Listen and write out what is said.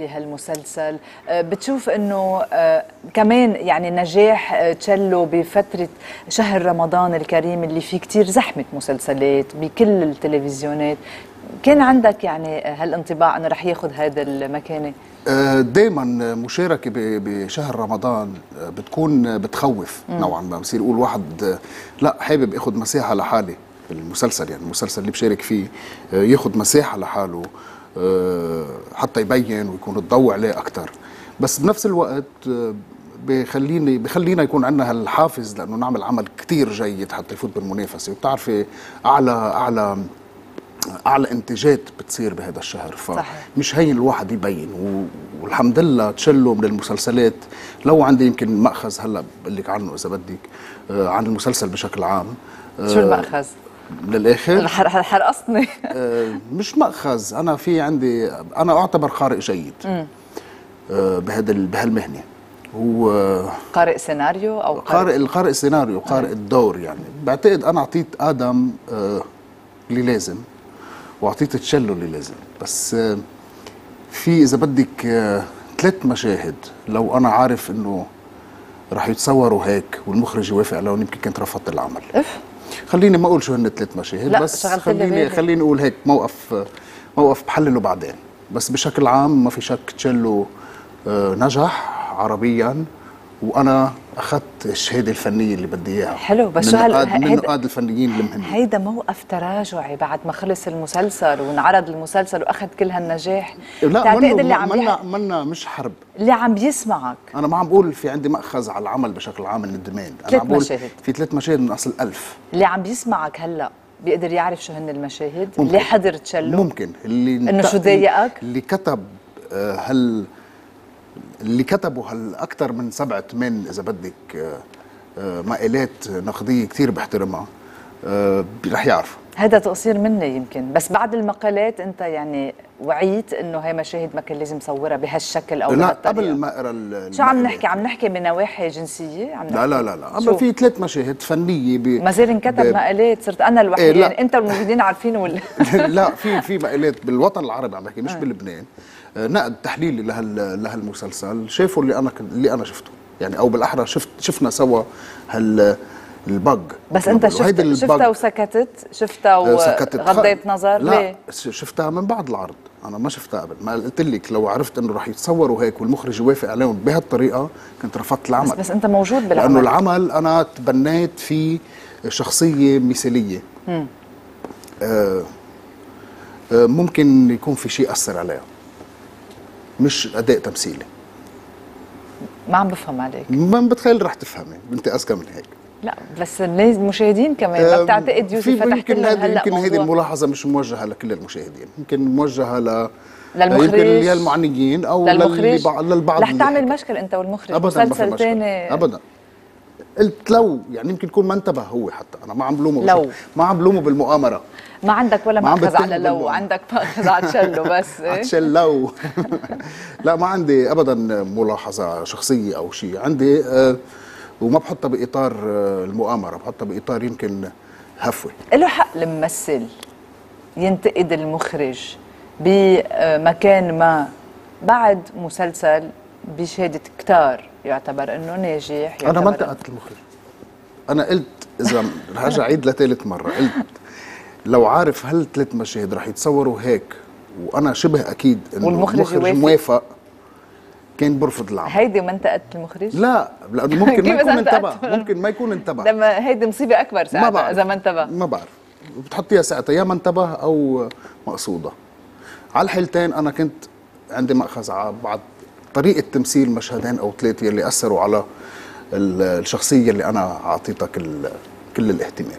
لهالمسلسل. آه، بتشوف إنه آه، كمان يعني نجاح آه، تشلو بفترة شهر رمضان الكريم اللي فيه كتير زحمة مسلسلات بكل التلفزيونات. كان عندك يعني هالانطباع إنه رح ياخذ هذا المكانه دائما مشاركة ب- بشهر رمضان بتكون بتخوف نوعا ما. بصير يقول واحد لا حابب اخذ مساحة لحالي. المسلسل يعني المسلسل اللي بشارك فيه ياخذ مساحة لحاله. حتى يبين ويكون الضوء عليه أكثر بس بنفس الوقت بخليني بخلينا يكون عندنا هالحافز لأنه نعمل عمل كثير جيد حتى يفوت بالمنافسة. وبتعرفي اعلى اعلى أعلى إنتاجات بتصير بهذا الشهر. فمش هين الواحد يبين. و- والحمد لله تشلوا من المسلسلات. لو عندي يمكن مأخذ هلأ بقول لك عنه إذا بدك آه، عن المسلسل بشكل عام. آه، شو المأخذ؟ للآخر؟ حرقصني آه، مش مأخذ. أنا في عندي أنا أعتبر قارئ جيد آه، بهذا ال- بهالمهنة. هو قارئ سيناريو أو قارئ؟ القارئ السيناريو قارئ الدور يعني. بعتقد أنا أعطيت آدم آه، اللي لازم وأعطيت تشلو اللي لازم. بس في إذا بدك ثلاث مشاهد لو أنا عارف إنه رح يتصوروا هيك والمخرج يوافق عليهم يمكن كنت رفضت العمل. إف. خليني ما أقول شو هن الثلاث مشاهد بس خليني. خليني أقول هيك موقف موقف بحلله بعدين. بس بشكل عام ما في شك تشيلو آه، نجح عربيا. وأنا أخذت الشهادة الفنية اللي بدي إياها. حلو، بس من نقاد من نقاد الفنيين المهمين هيدا موقف تراجعي بعد ما خلص المسلسل وانعرض المسلسل وأخذ كل هالنجاح؟ لا منه اللي عم منا. منا مش حرب. اللي عم بيسمعك أنا ما عم بقول في عندي مأخذ على العمل بشكل عام من الدماغ. أنا عم بقول مشاهد. في ثلاث مشاهد من أصل ألف. اللي عم بيسمعك هلأ بيقدر يعرف شو هن المشاهد؟ ممكن. اللي حضر تشلو ممكن. اللي انت- شو ضايقك؟ اللي كتب آه، هال اللي كتبوا أكثر من سبع ثمان إذا بدك آه، آه، مقالات نقدية كثير بحترمها. رح يعرفوا. هذا تقصير مني يمكن. بس بعد المقالات انت يعني وعيت انه هي مشاهد ما كان لازم صورها بهالشكل أو لا قبل ما أقرأ ال- شو عم. نحكي؟ عم نحكي بنواحي جنسية؟ عم نحكي لا لا لا لا؟ أما في ثلاث مشاهد فنية ب... ما زال انكتب مقالات صرت أنا إيه، الوحيد لا. يعني أنت والموجودين عارفين ولا لا في في مقالات بالوطن العربي عم بحكي مش بلبنان. آه، نقد تحليلي لهال لهالمسلسل. شافوا اللي أنا اللي أنا شفته. يعني أو بالأحرى شفت شفنا سوا هال البج. بس أنت شفت. شفتها وسكتت شفتها آه، وغضيت نظر؟ لا ليه؟ شفتها من بعد العرض. أنا ما شفتها قبل ما قلت لك لو عرفت إنه رح يتصوروا هيك والمخرج يوافق عليهم بهالطريقة كنت رفضت العمل. بس, بس أنت موجود بالعمل. لأنه العمل أنا تبنيت فيه شخصية مثاليه آه آه ممكن يكون في شيء أثر عليها. مش أداء تمثيلي. ما عم بفهم عليك. ما بتخيل رح تفهمي. انت أذكى من هيك. لا بس المشاهدين كمان ما آه، بتعتقد يوسف فتحت يمكن هذه يمكن هذه الملاحظة مش موجهة لكل المشاهدين يمكن موجهة ل للمخرج. يمكن المعنيين أو للمخرج بع- للبعض رح تعمل. مشكل أنت والمخرج ابدا مسلسل ثاني ابدا قلت لو يعني يمكن يكون ما انتبه هو حتى أنا ما عم بلومه لو. ما عم بلومه بالمؤامرة ما عندك ولا مأخذ على لو بالمؤامرة. عندك مأخذ على تشلو بس إيه؟ عشان لو لا ما عندي ابدا ملاحظة شخصية أو شيء عندي آه، وما بحطها بإطار آه، المؤامرة بحطها بإطار يمكن هفوة له حق الممثل ينتقد المخرج بمكان ما بعد مسلسل بشهادة كتار يعتبر إنه ناجح أنا ما يعتبر انتقدت المخرج أنا قلت إذا رح ارجع عيد لثالث مرة قلت لو عارف هل ثلاث مشاهد رح يتصوروا هيك وأنا شبه أكيد إنه المخرج؟ موافق كان برفض العمل. هيدي ما انتقدت المخرج؟ لا لأنه ممكن ما يكون انتبه؟ ممكن ما يكون انتبه. لما هيدي مصيبة أكبر ما ساعتها بعرف إذا ما انتبه. ما بعرف. بتحطيها ساعتها يا ما انتبه أو مقصودة. على الحالتين أنا كنت عندي مأخذ على بعض طريقة تمثيل مشهدين أو ثلاثة اللي أثروا على ال- الشخصية اللي أنا اعطيتها كل كل الاهتمام.